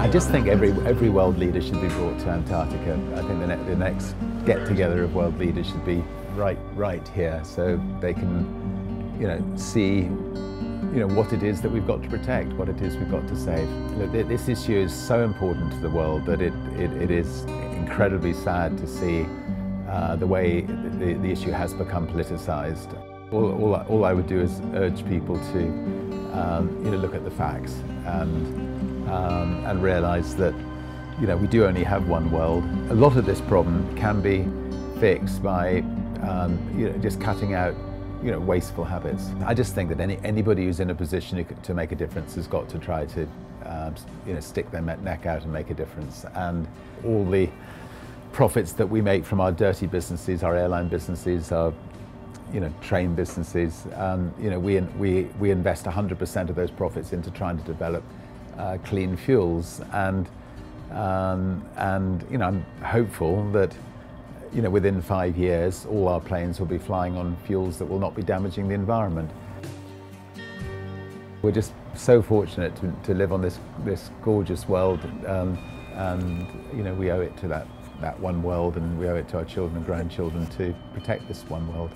I just think every every world leader should be brought to Antarctica. I think the, ne the next get together of world leaders should be right right here, so they can, you know, see, you know, what it is that we've got to protect, what it is we've got to save. Look, this issue is so important to the world that it it, it is incredibly sad to see uh, the way the, the issue has become politicised. All, all, all, I would do is urge people to um, you know, look at the facts and, um, and realise that you know, we do only have one world. A lot of this problem can be fixed by um, you know, just cutting out you know, wasteful habits. I just think that any, anybody who's in a position to make a difference has got to try to um, you know, stick their neck out and make a difference. And all the profits that we make from our dirty businesses, our airline businesses, our you know, train businesses, um, you know, we, we, we invest 100% of those profits into trying to develop uh, clean fuels. And, um, and, you know, I'm hopeful that, you know, within five years, all our planes will be flying on fuels that will not be damaging the environment. We're just so fortunate to, to live on this, this gorgeous world, um, and, you know, we owe it to that that one world and we owe it to our children and grandchildren to protect this one world.